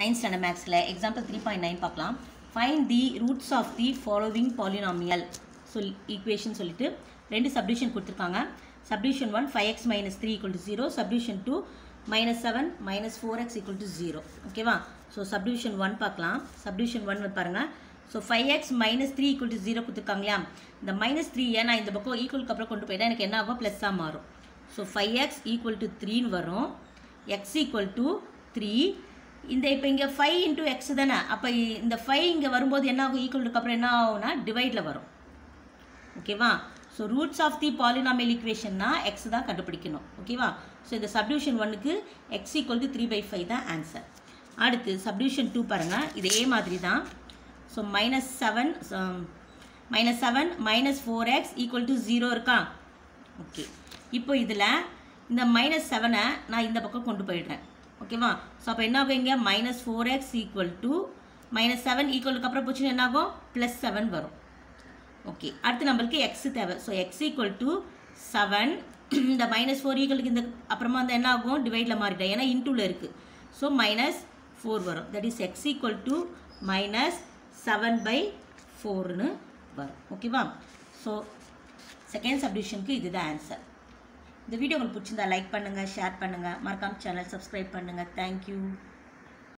Ninth standard மேக்ஸில் example three point nine பார்க்கலாம். Find the roots of the following polynomial சொல் equation சொல்லிட்டு ரெண்டு சப்டிஷன் கொடுத்துருக்காங்க. Subdivision one five x minus three equal to zero subdivision two minus seven minus four x equal to zero ஓகேவா so subdivision one பார்க்கலாம். Subdivision one பாருங்கள் so five x minus three equal to zero கொடுத்துருக்காங்களா இந்த minus three நான் இந்த பக்கம் ஈக்குவலுக்கு அப்புறம் கொண்டு போயிட்டா எனக்கு என்ன ஆகும்? ப்ளஸ்ஸாக மாறும். So five x equal to த்ரீன்னு வரும். எக்ஸ் ஈக்குவல் டு த்ரீ இந்த இப்போ இங்கே ஃபைவ் இன்டூ எக்ஸ் தானே? அப்போ இந்த ஃபைவ் இங்கே வரும்போது என்ன ஆகும்? ஈக்குவலுக்கு அப்புறம் என்ன ஆகும்னா டிவைடில் வரும். ஓகேவா so roots of the polynomial ஈக்குவேஷன்னா x தான் கண்டுபிடிக்கணும். ஓகேவா ஸோ இந்த சப்டிவிஷன் ஒன்னுக்கு x equal to three by five தான் ஆன்சர் அடுத்து சப்டிவிஷன் டூ பாருங்கள் இதே மாதிரி தான். So minus seven minus seven minus four x equal to zero இருக்கா? ஓகே இப்போ இதில் இந்த மைனஸ் செவனை நான் இந்த பக்கம் கொண்டு போயிடுறேன். ஓகேவா? ஸோ அப்போ என்ன ஆகும் இங்கே? Minus four x equal to minus seven ஈக்குவலுக்கு அப்புறம் போச்சுன்னா என்ன ஆகும்? ப்ளஸ் செவன் வரும். ஓகே அடுத்து நம்மளுக்கு எக்ஸ் தேவை. So x equal to seven இந்த மைனஸ் ஃபோர் ஈக்குவலுக்கு இந்த அப்புறமா வந்து என்ன ஆகும்? டிவைடில் மாறிட்டேன் ஏன்னா இன்டூவில் இருக்குது ஸோ மைனஸ் ஃபோர் வரும். That is x equal to minus seven by ஃபோர்னு வரும். ஓகேவா ஸோ செகண்ட் சப்டிஷனுக்கு இதுதான் ஆன்சர் இந்த வீடியோ உங்களுக்கு பிடிச்சிருந்தா லைக் பண்ணுங்கள் ஷேர் பண்ணுங்கள் மறக்காம சேனல் சப்ஸ்கிரைப் பண்ணுங்கள் தேங்க்யூ